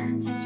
magic.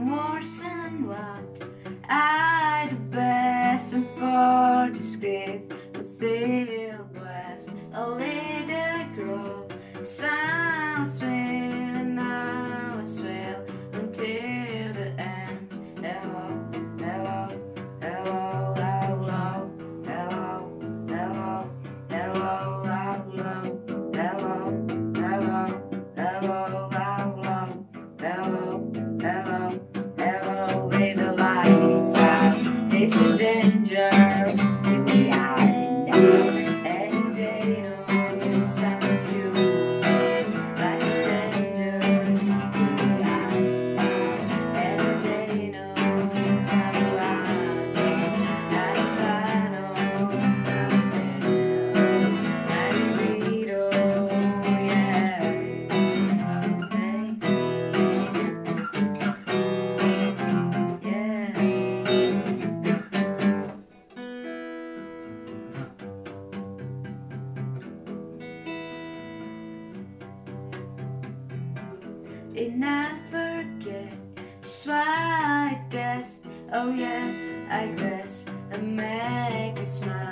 more than what I it never forget to why I guess, oh yeah, I guess. I make it smile.